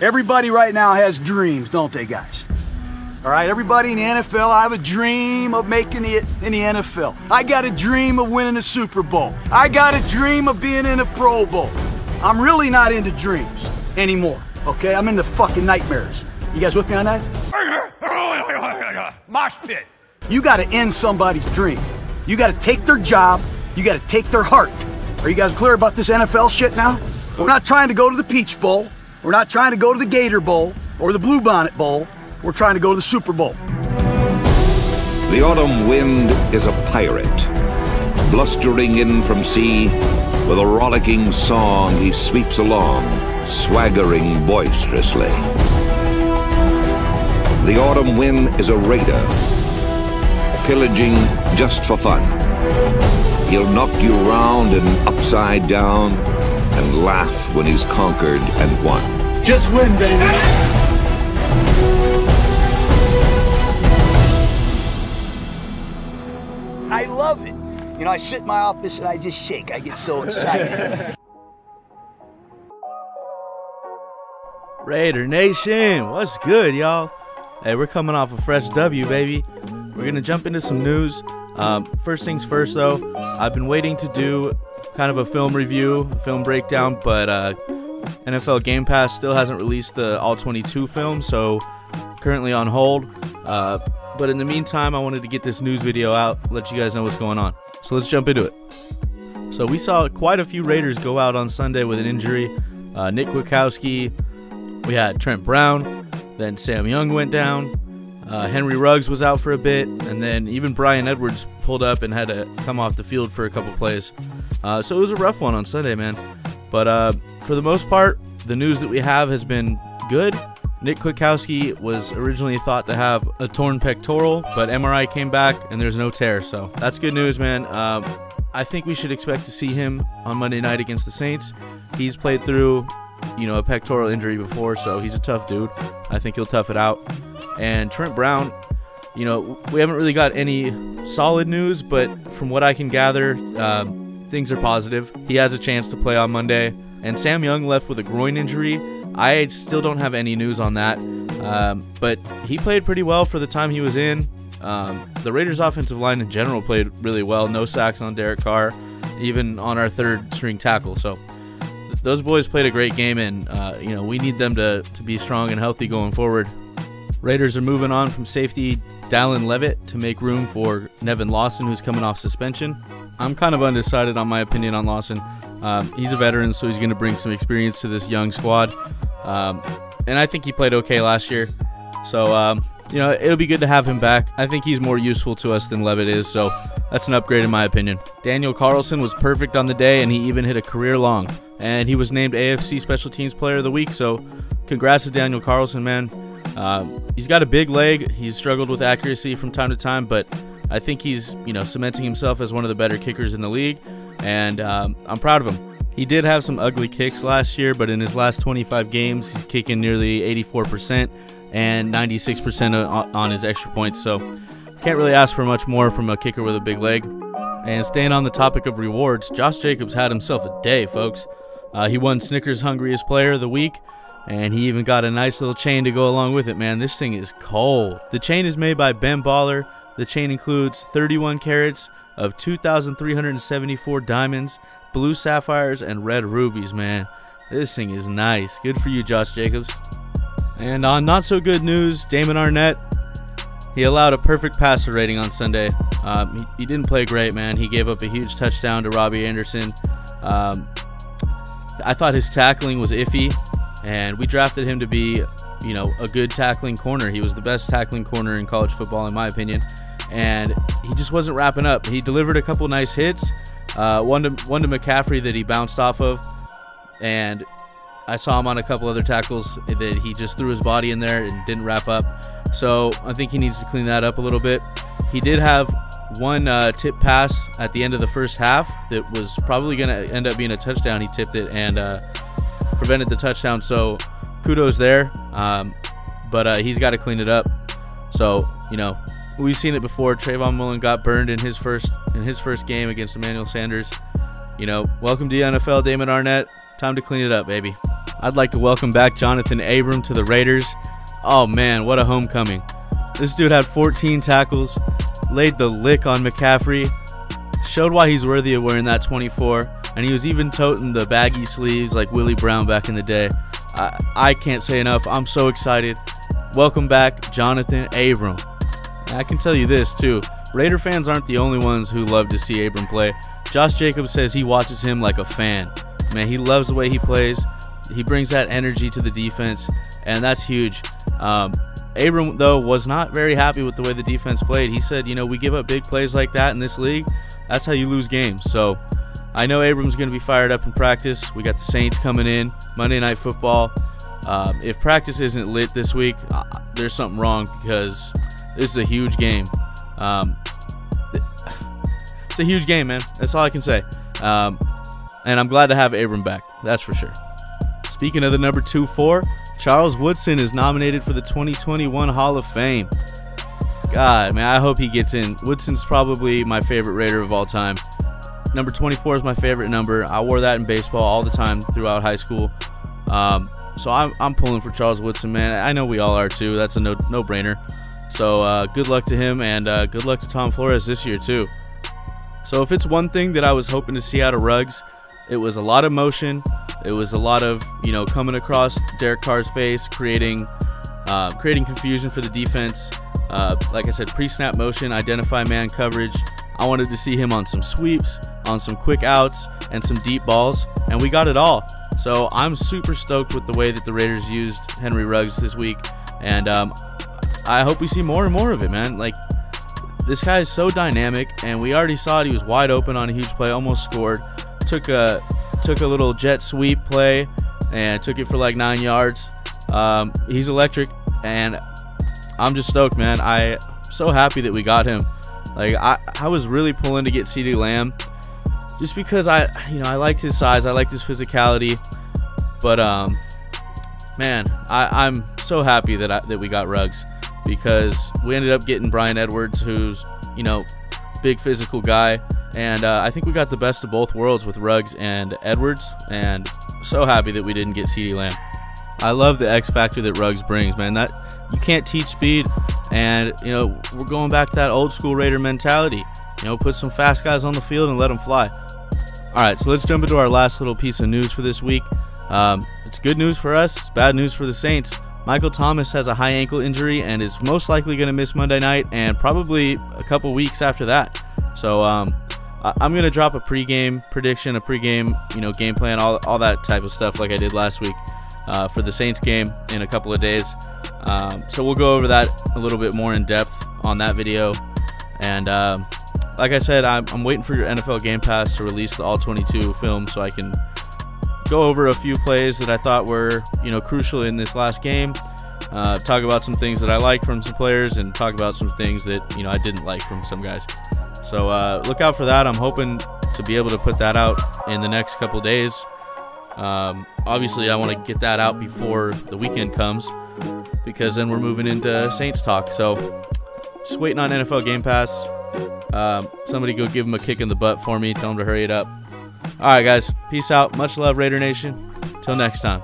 Everybody right now has dreams, don't they, guys? All right, everybody in the NFL, I have a dream of making it in the NFL. I got a dream of winning a Super Bowl. I got a dream of being in a Pro Bowl. I'm really not into dreams anymore, okay? I'm into fucking nightmares. You guys with me on that? Mosh pit. You gotta end somebody's dream. You gotta take their job, you gotta take their heart. Are you guys clear about this NFL shit now? We're not trying to go to the Peach Bowl. We're not trying to go to the Gator Bowl or the Bluebonnet Bowl. We're trying to go to the Super Bowl. The autumn wind is a pirate, blustering in from sea. With a rollicking song, he sweeps along, swaggering boisterously. The autumn wind is a raider, pillaging just for fun. He'll knock you round and upside down and laugh when he's conquered and won. Just win, baby. I love it. You know, I sit in my office and I just shake. I get so excited. Raider Nation, what's good, y'all? Hey, we're coming off a fresh W, baby. We're gonna jump into some news. Um, first things first, though, I've been waiting to do kind of a film review, film breakdown, but uh, NFL Game Pass still hasn't released the All 22 film, so currently on hold. Uh, but in the meantime, I wanted to get this news video out, let you guys know what's going on. So let's jump into it. So we saw quite a few Raiders go out on Sunday with an injury. Uh, Nick Kwiatkowski, we had Trent Brown, then Sam Young went down. Uh, Henry Ruggs was out for a bit, and then even Bryan Edwards pulled up and had to come off the field for a couple plays. Uh, so it was a rough one on Sunday, man. But uh, for the most part, the news that we have has been good. Nick Kwiatkowski was originally thought to have a torn pectoral, but MRI came back and there's no tear. So that's good news, man. Um, I think we should expect to see him on Monday night against the Saints. He's played through, you know, a pectoral injury before, so he's a tough dude. I think he'll tough it out. And Trent Brown, you know, we haven't really got any solid news, but from what I can gather, um, things are positive. He has a chance to play on Monday. And Sam Young left with a groin injury. I still don't have any news on that, um, but he played pretty well for the time he was in. Um, the Raiders' offensive line in general played really well. No sacks on Derek Carr, even on our third string tackle. So th- those boys played a great game, and uh, you know we need them to to be strong and healthy going forward. Raiders are moving on from safety Dallin Leavitt to make room for Nevin Lawson, who's coming off suspension. I'm kind of undecided on my opinion on Lawson. Um, he's a veteran, so he's going to bring some experience to this young squad. Um, and I think he played okay last year. So, um, you know, it'll be good to have him back. I think he's more useful to us than Leavitt is, so that's an upgrade in my opinion. Daniel Carlson was perfect on the day, and he even hit a career long. And he was named AFC Special Teams Player of the Week, so congrats to Daniel Carlson, man. Um, he's got a big leg. He's struggled with accuracy from time to time, but I think he's, you know, cementing himself as one of the better kickers in the league and um, I'm proud of him. He did have some ugly kicks last year, but in his last 25 games, he's kicking nearly 84% and 96% on his extra points. So can't really ask for much more from a kicker with a big leg. And staying on the topic of rewards, Josh Jacobs had himself a day, folks. Uh, he won Snickers Hungriest Player of the Week, and he even got a nice little chain to go along with it, man. This thing is cold. The chain is made by Ben Baller. The chain includes 31 carats, of 2,374 diamonds, blue sapphires, and red rubies, man. This thing is nice. Good for you, Josh Jacobs. And on not so good news, Damon Arnette, he allowed a perfect passer rating on Sunday. Um, he, he, didn't play great, man. He gave up a huge touchdown to Robbie Anderson. Um, I thought his tackling was iffy, and we drafted him to be, you know, a good tackling corner. He was the best tackling corner in college football, in my opinion and he just wasn't wrapping up. He delivered a couple nice hits, uh, one to one to McCaffrey that he bounced off of, and I saw him on a couple other tackles that he just threw his body in there and didn't wrap up. So I think he needs to clean that up a little bit. He did have one uh, tip pass at the end of the first half that was probably going to end up being a touchdown. He tipped it and uh, prevented the touchdown. So kudos there. Um, but uh, he's got to clean it up. So you know, We've seen it before. Trayvon Mullen got burned in his first in his first game against Emmanuel Sanders. You know, welcome to the NFL, Damon Arnette. Time to clean it up, baby. I'd like to welcome back Johnathan Abram to the Raiders. Oh man, what a homecoming. This dude had 14 tackles, laid the lick on McCaffrey, showed why he's worthy of wearing that 24, and he was even toting the baggy sleeves like Willie Brown back in the day. I, I can't say enough. I'm so excited. Welcome back, Johnathan Abram. I can tell you this too. Raider fans aren't the only ones who love to see Abram play. Josh Jacobs says he watches him like a fan. Man, he loves the way he plays. He brings that energy to the defense, and that's huge. Um, Abram, though, was not very happy with the way the defense played. He said, you know, we give up big plays like that in this league. That's how you lose games. So I know Abram's going to be fired up in practice. We got the Saints coming in, Monday Night Football. Um, if practice isn't lit this week, uh, there's something wrong because this is a huge game. Um, it's a huge game, man. That's all I can say. Um, and I'm glad to have Abram back. That's for sure. Speaking of the number 2 4, Charles Woodson is nominated for the 2021 Hall of Fame. God, man, I hope he gets in. Woodson's probably my favorite Raider of all time. Number 24 is my favorite number. I wore that in baseball all the time throughout high school. Um, so I'm, I'm pulling for Charles Woodson, man. I know we all are too. That's a no no brainer. So uh, good luck to him, and uh, good luck to Tom Flores this year too. So if it's one thing that I was hoping to see out of Ruggs, it was a lot of motion. It was a lot of you know coming across Derek Carr's face, creating uh, creating confusion for the defense. Uh, like I said, pre-snap motion, identify man coverage. I wanted to see him on some sweeps, on some quick outs, and some deep balls, and we got it all. So I'm super stoked with the way that the Raiders used Henry Ruggs this week, and um, I hope we see more and more of it, man. Like this guy is so dynamic, and we already saw it. He was wide open on a huge play, almost scored. Took a took a little jet sweep play and took it for like nine yards. Um, he's electric, and I'm just stoked, man. I'm so happy that we got him. Like I, I was really pulling to get CeeDee Lamb, just because I, you know, I liked his size, I liked his physicality, but um, man, I, I'm so happy that I, that we got Ruggs because we ended up getting Bryan Edwards, who's you know, big physical guy, and uh, I think we got the best of both worlds with Ruggs and Edwards, and so happy that we didn't get CeeDee Lamb. I love the X factor that Ruggs brings, man. That you can't teach speed, and you know we're going back to that old school Raider mentality. You know, put some fast guys on the field and let them fly. All right, so let's jump into our last little piece of news for this week. Um, it's good news for us, bad news for the Saints. Michael Thomas has a high ankle injury and is most likely going to miss Monday night and probably a couple weeks after that. So um, I'm going to drop a pregame prediction, a pregame you know game plan, all, all that type of stuff like I did last week uh, for the Saints game in a couple of days. Um, so we'll go over that a little bit more in depth on that video. And um, like I said, I'm, I'm waiting for your NFL Game Pass to release the All 22 film so I can go over a few plays that I thought were, you know, crucial in this last game. Uh, talk about some things that I liked from some players, and talk about some things that you know I didn't like from some guys. So uh, look out for that. I'm hoping to be able to put that out in the next couple days. Um, obviously, I want to get that out before the weekend comes because then we're moving into Saints talk. So just waiting on NFL Game Pass. Um, somebody go give him a kick in the butt for me. Tell him to hurry it up. All right, guys. Peace out. Much love, Raider Nation. Till next time.